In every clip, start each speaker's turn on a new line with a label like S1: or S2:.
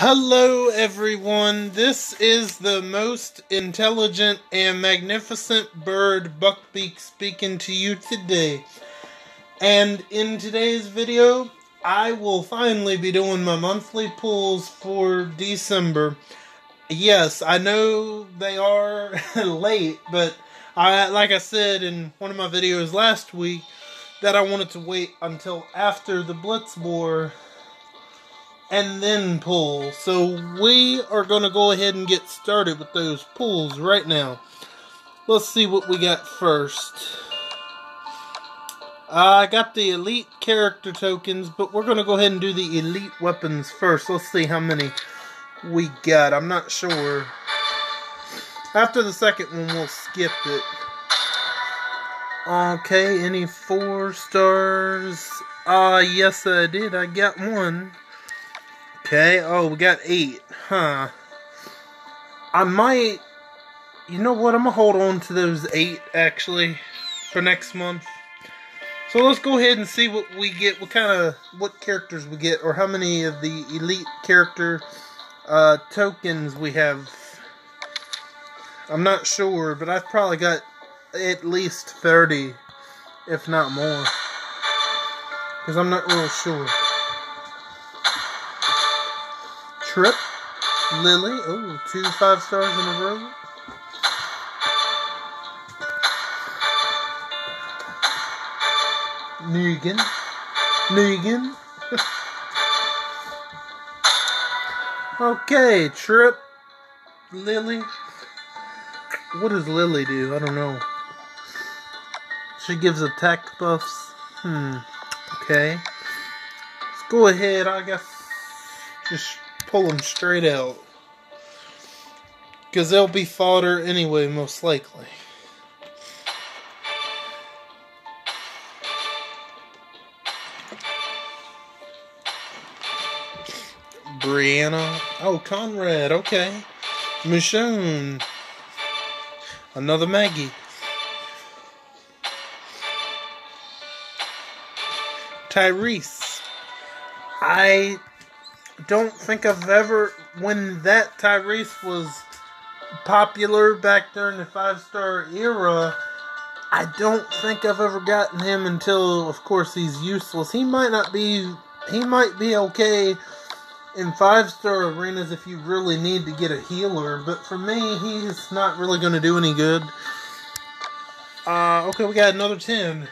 S1: Hello, everyone. This is the most intelligent and magnificent bird, Buckbeak, speaking to you today. And in today's video, I will finally be doing my monthly pulls for December. Yes, I know they are late, but I, like I said in one of my videos last week, that I wanted to wait until after the Blitz War and then pull. So we are going to go ahead and get started with those pulls right now. Let's see what we got first. I got the elite character tokens, but we're going to go ahead and do the elite weapons first. Let's see how many we got. I'm not sure. After the second one, we'll skip it. Okay, any four stars? Ah, uh, yes I did. I got one. Okay, oh, we got eight. Huh. I might... You know what? I'm to hold on to those eight, actually, for next month. So let's go ahead and see what we get, what kind of, what characters we get, or how many of the elite character uh, tokens we have. I'm not sure, but I've probably got at least 30, if not more. Because I'm not real sure. Trip, Lily, oh, two five stars in a row. Negan, Negan. okay, Trip, Lily. What does Lily do? I don't know. She gives attack buffs. Hmm. Okay. Let's go ahead, I guess. Just pull them straight out. Because they'll be fodder anyway, most likely. Brianna. Oh, Conrad. Okay. Michonne. Another Maggie. Tyreese. I don't think I've ever, when that Tyreese was popular back during the five star era, I don't think I've ever gotten him until, of course, he's useless. He might not be, he might be okay in five star arenas if you really need to get a healer, but for me, he's not really going to do any good. Uh, okay, we got another 10.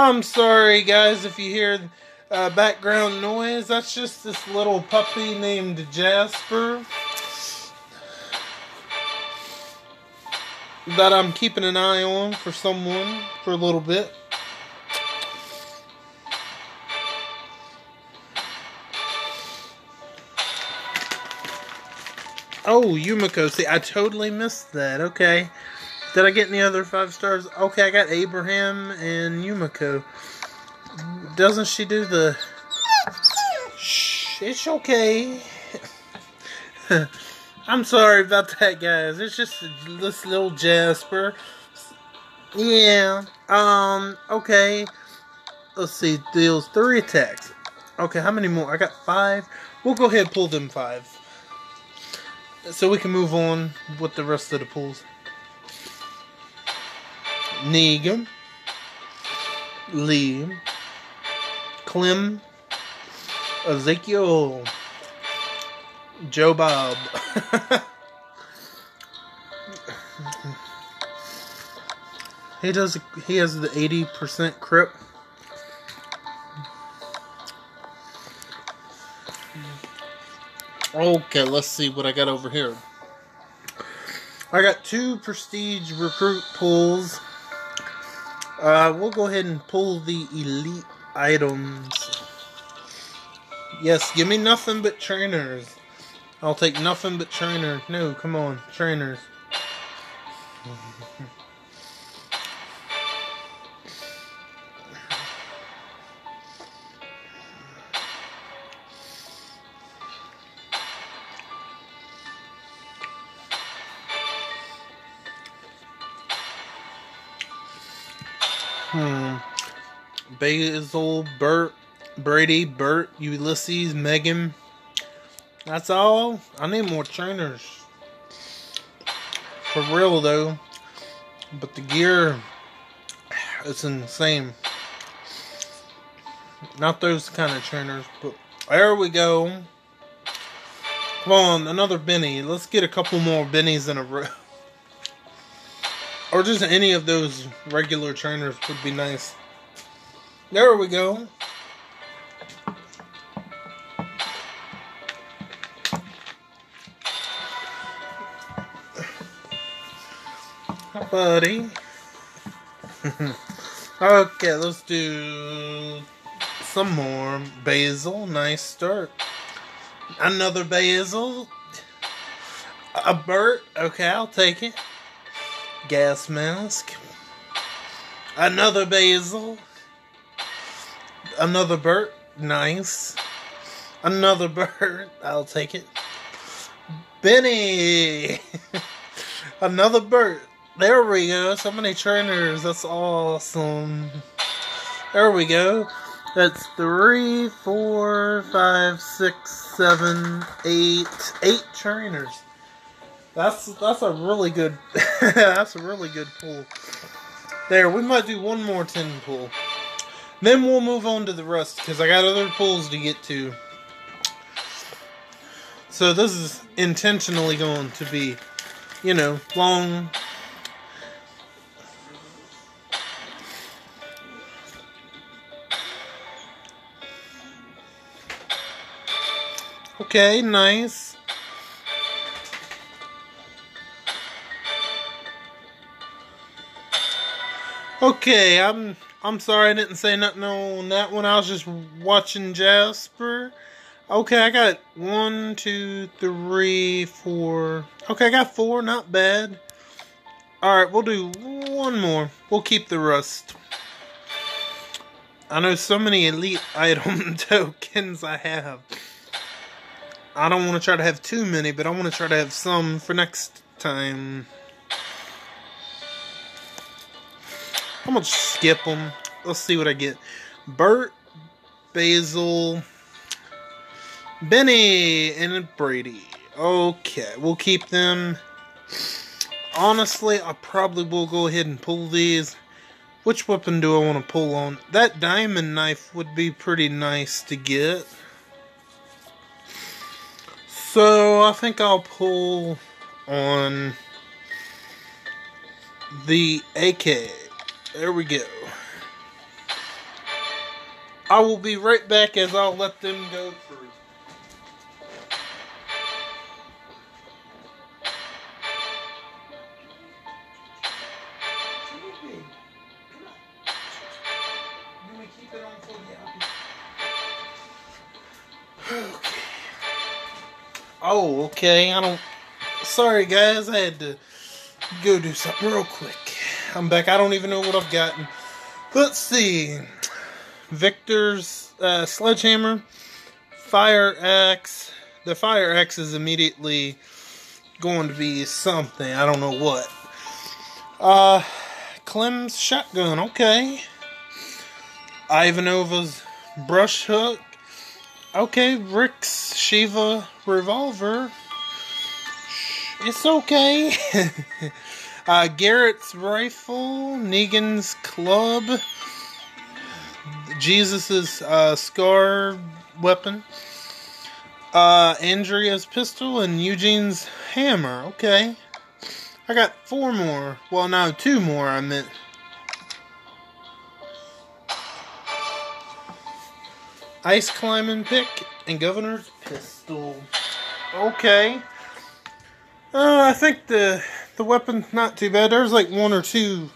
S1: I'm sorry, guys, if you hear uh, background noise. That's just this little puppy named Jasper that I'm keeping an eye on for someone for a little bit. Oh, Yumiko. See, I totally missed that. Okay. Did I get any other five stars? Okay, I got Abraham and Yumiko. Doesn't she do the... Shh, it's okay. I'm sorry about that, guys. It's just this little Jasper. Yeah. Um, okay. Let's see. Deals three attacks. Okay, how many more? I got five. We'll go ahead and pull them five. So we can move on with the rest of the pulls. Negan, Lee, Clem, Ezekiel, Joe Bob. he does. He has the eighty percent crit. Okay, let's see what I got over here. I got two prestige recruit pulls. Uh, we'll go ahead and pull the elite items. Yes, give me nothing but trainers. I'll take nothing but trainers. No, come on, trainers. Hmm. Basil, Burt, Brady, Bert, Ulysses, Megan. That's all. I need more trainers. For real though. But the gear it's insane. Not those kind of trainers, but there we go. Come on, another Benny. Let's get a couple more Bennies in a row. Or just any of those regular trainers would be nice. There we go. Buddy. okay, let's do some more basil. Nice start. Another basil. A Bert. Okay, I'll take it. Gas mask. Another basil. Another Bert. Nice. Another Bert. I'll take it. Benny. Another Bert. There we go. So many trainers. That's awesome. There we go. That's three, four, five, six, seven, eight, eight trainers. That's that's a really good. that's a really good pull. There, we might do one more ten pull. Then we'll move on to the rest because I got other pulls to get to. So this is intentionally going to be, you know, long Okay, nice. Okay, I'm I'm sorry I didn't say nothing on that one. I was just watching Jasper. Okay, I got one, two, three, four. Okay, I got four, not bad. Alright, we'll do one more. We'll keep the rest. I know so many elite item tokens I have. I don't want to try to have too many, but I want to try to have some for next time. I'm gonna skip them. Let's see what I get. Bert, Basil, Benny, and Brady. Okay, we'll keep them. Honestly, I probably will go ahead and pull these. Which weapon do I want to pull on? That diamond knife would be pretty nice to get. So I think I'll pull on the AK. There we go. I will be right back as I'll let them go through. Okay. Oh, okay. I don't. Sorry, guys. I had to go do something real quick. I'm back. I don't even know what I've gotten. Let's see. Victor's uh, sledgehammer, fire axe. The fire axe is immediately going to be something. I don't know what. Uh, Clem's shotgun. Okay. Ivanova's brush hook. Okay, Rick's Shiva revolver. It's okay. uh, Garrett's rifle, Negan's club, Jesus's uh, scar weapon, uh, Andrea's pistol, and Eugene's hammer. Okay, I got four more. Well, no, two more. I meant. Ice climbing pick and governor's pistol. Okay. Uh, I think the the weapon's not too bad. There's like one or two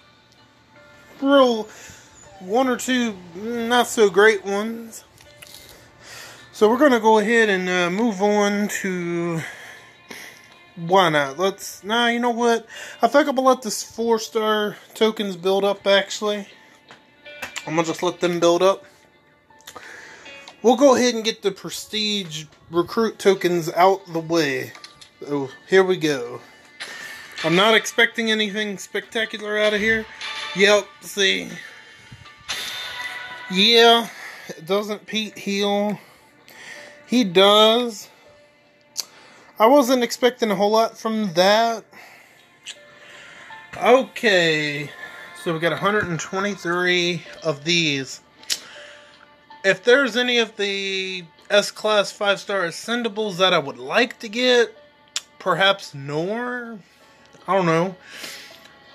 S1: real one or two not so great ones. So we're gonna go ahead and uh, move on to why not? Let's now. Nah, you know what? I think I'm gonna let this four star tokens build up. Actually, I'm gonna just let them build up. We'll go ahead and get the prestige recruit tokens out the way. So here we go. I'm not expecting anything spectacular out of here. Yep, see. Yeah, Doesn't Pete heal? He does. I wasn't expecting a whole lot from that. Okay. So we got 123 of these. If there's any of the S Class 5 star ascendables that I would like to get, perhaps Nor. I don't know.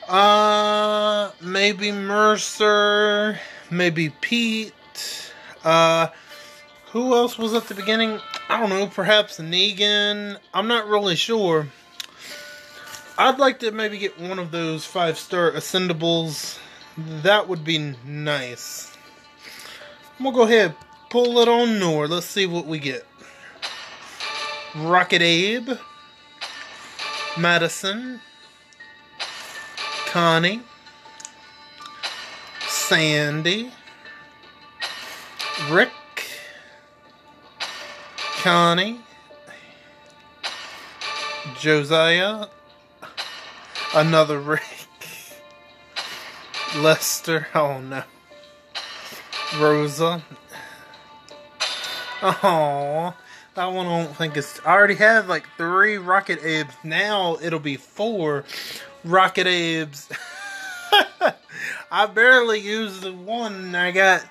S1: Uh, maybe Mercer, maybe Pete. Uh, who else was at the beginning? I don't know. Perhaps Negan. I'm not really sure. I'd like to maybe get one of those five star ascendables. That would be nice. I'm gonna go ahead pull it on Nor. Let's see what we get. Rocket Abe. Madison. Connie. Sandy. Rick. Connie. Josiah. Another Rick. Lester. Oh no. Rosa. Oh, that one I don't think it's. I already have like three Rocket Abes. Now it'll be four Rocket Abes. I barely used the one. I got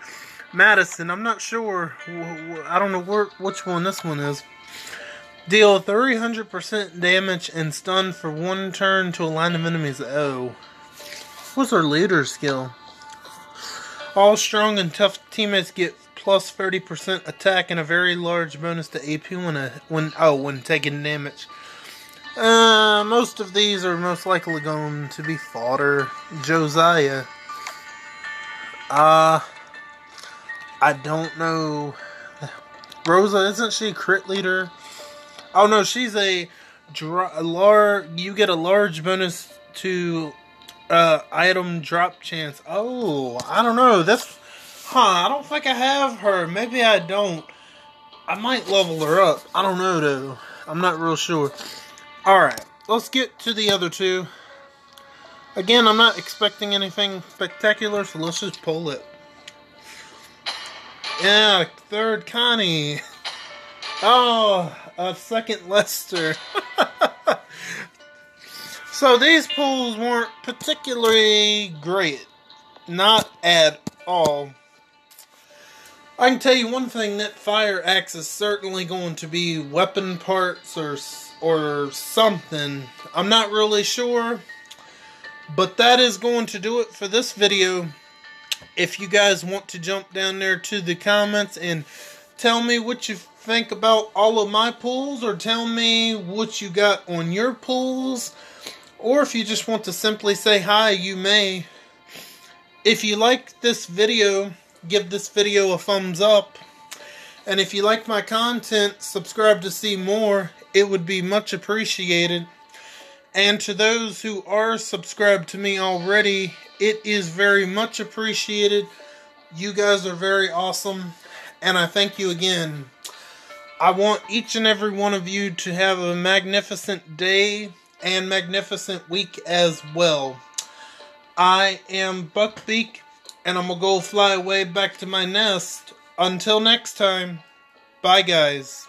S1: Madison. I'm not sure. I don't know where, which one this one is. Deal 300% damage and stun for one turn to a line of enemies. Oh. What's our leader skill? All strong and tough teammates get plus 30% attack and a very large bonus to AP when a, when oh when taking damage. Uh, most of these are most likely going to be fodder. Josiah. Uh, I don't know. Rosa, isn't she crit leader? Oh no, she's a, a large. You get a large bonus to uh, item drop chance. Oh, I don't know. That's Huh, I don't think I have her. Maybe I don't. I might level her up. I don't know though. I'm not real sure. Alright, let's get to the other two. Again, I'm not expecting anything spectacular, so let's just pull it. Yeah, third Connie. Oh, a second Lester. so these pulls weren't particularly great. Not at all. I can tell you one thing: that fire axe is certainly going to be weapon parts or or something. I'm not really sure, but that is going to do it for this video. If you guys want to jump down there to the comments and tell me what you think about all of my pulls, or tell me what you got on your pulls, or if you just want to simply say hi, you may. If you like this video give this video a thumbs up. And if you like my content, subscribe to see more. It would be much appreciated. And to those who are subscribed to me already, it is very much appreciated. You guys are very awesome. And I thank you again. I want each and every one of you to have a magnificent day and magnificent week as well. I am Buckbeak and I'm gonna go fly away back to my nest. Until next time, bye guys.